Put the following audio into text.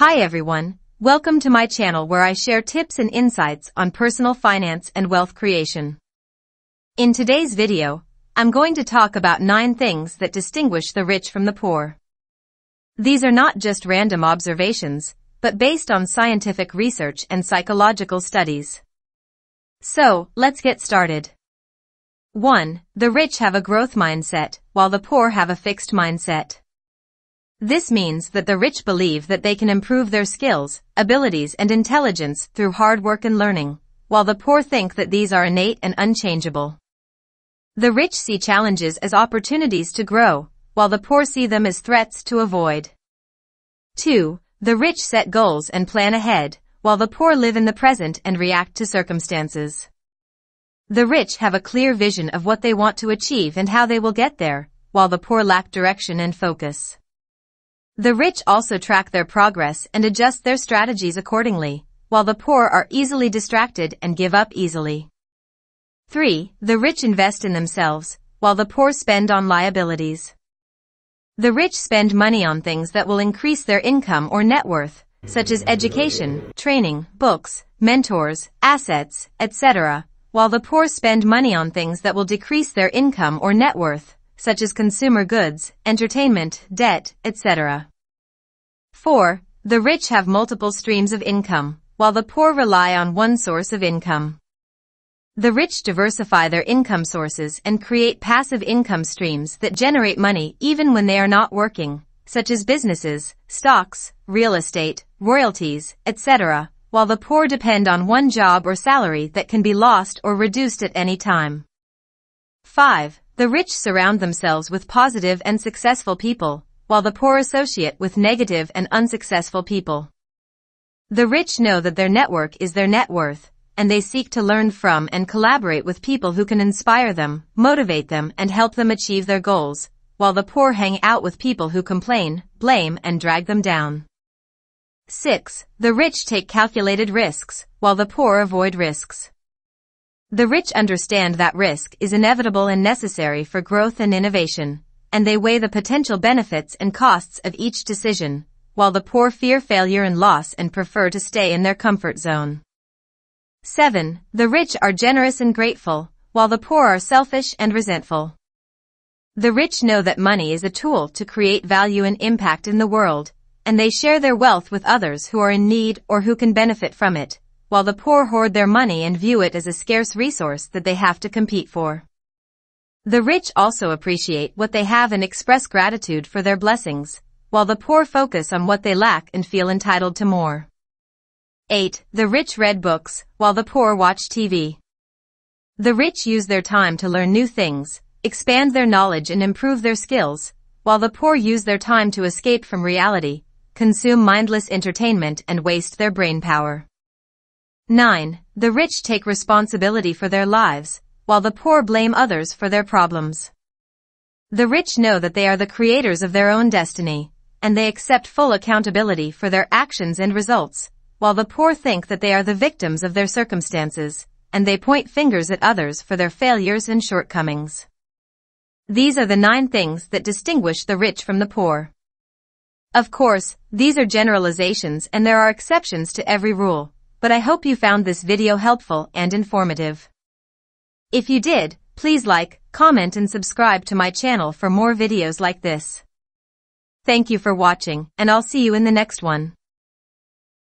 Hi everyone, welcome to my channel where I share tips and insights on personal finance and wealth creation. In today's video, I'm going to talk about 9 things that distinguish the rich from the poor. These are not just random observations, but based on scientific research and psychological studies. So, let's get started. 1. The rich have a growth mindset, while the poor have a fixed mindset. This means that the rich believe that they can improve their skills, abilities and intelligence through hard work and learning, while the poor think that these are innate and unchangeable. The rich see challenges as opportunities to grow, while the poor see them as threats to avoid. 2. The rich set goals and plan ahead, while the poor live in the present and react to circumstances. The rich have a clear vision of what they want to achieve and how they will get there, while the poor lack direction and focus. The rich also track their progress and adjust their strategies accordingly, while the poor are easily distracted and give up easily. 3. The rich invest in themselves, while the poor spend on liabilities. The rich spend money on things that will increase their income or net worth, such as education, training, books, mentors, assets, etc., while the poor spend money on things that will decrease their income or net worth, such as consumer goods, entertainment, debt, etc. 4. The rich have multiple streams of income, while the poor rely on one source of income. The rich diversify their income sources and create passive income streams that generate money even when they are not working, such as businesses, stocks, real estate, royalties, etc., while the poor depend on one job or salary that can be lost or reduced at any time. 5. The rich surround themselves with positive and successful people, while the poor associate with negative and unsuccessful people. The rich know that their network is their net worth, and they seek to learn from and collaborate with people who can inspire them, motivate them, and help them achieve their goals, while the poor hang out with people who complain, blame, and drag them down. 6. The rich take calculated risks, while the poor avoid risks. The rich understand that risk is inevitable and necessary for growth and innovation, and they weigh the potential benefits and costs of each decision, while the poor fear failure and loss and prefer to stay in their comfort zone. 7. The rich are generous and grateful, while the poor are selfish and resentful. The rich know that money is a tool to create value and impact in the world, and they share their wealth with others who are in need or who can benefit from it, while the poor hoard their money and view it as a scarce resource that they have to compete for. The rich also appreciate what they have and express gratitude for their blessings, while the poor focus on what they lack and feel entitled to more. 8. The rich read books, while the poor watch TV. The rich use their time to learn new things, expand their knowledge and improve their skills, while the poor use their time to escape from reality, consume mindless entertainment and waste their brain power. 9. The rich take responsibility for their lives, while the poor blame others for their problems. The rich know that they are the creators of their own destiny, and they accept full accountability for their actions and results, while the poor think that they are the victims of their circumstances, and they point fingers at others for their failures and shortcomings. These are the nine things that distinguish the rich from the poor. Of course, these are generalizations and there are exceptions to every rule but I hope you found this video helpful and informative. If you did, please like, comment and subscribe to my channel for more videos like this. Thank you for watching, and I'll see you in the next one.